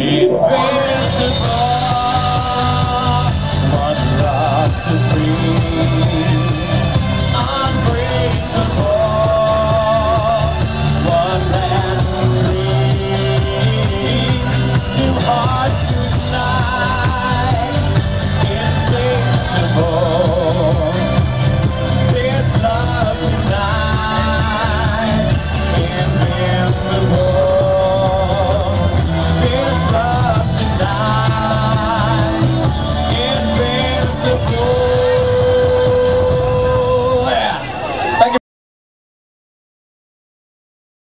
If